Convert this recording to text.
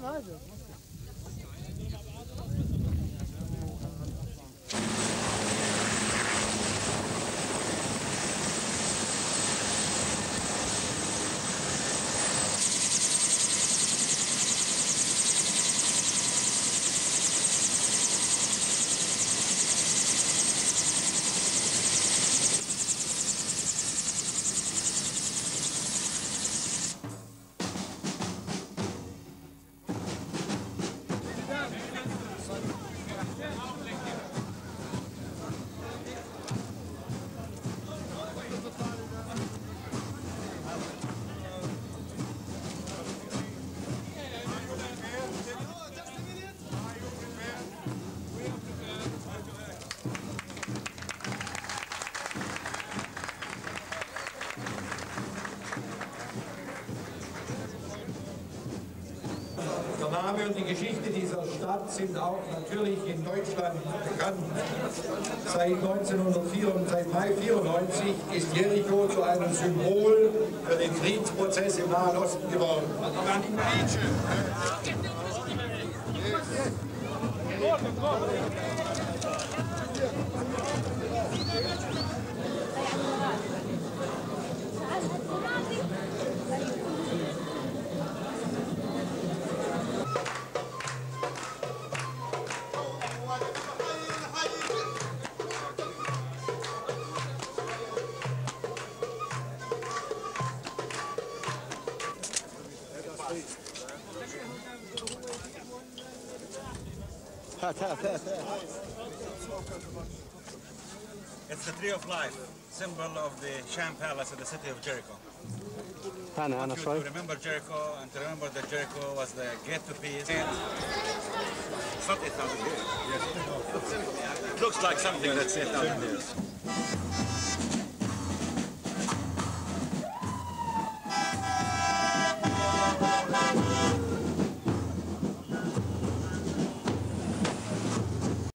falar nada. Name und die Geschichte dieser Stadt sind auch natürlich in Deutschland bekannt. Seit 1994, seit Mai 94 ist Jericho zu einem Symbol für den Friedensprozess im Nahen Osten geworden. It's the tree of life, symbol of the Hisham Palace in the city of Jericho. أنا Remember Jericho and remember that Jericho was the gate to peace. It's not 8,000 years. It looks like something that's 8,000 years.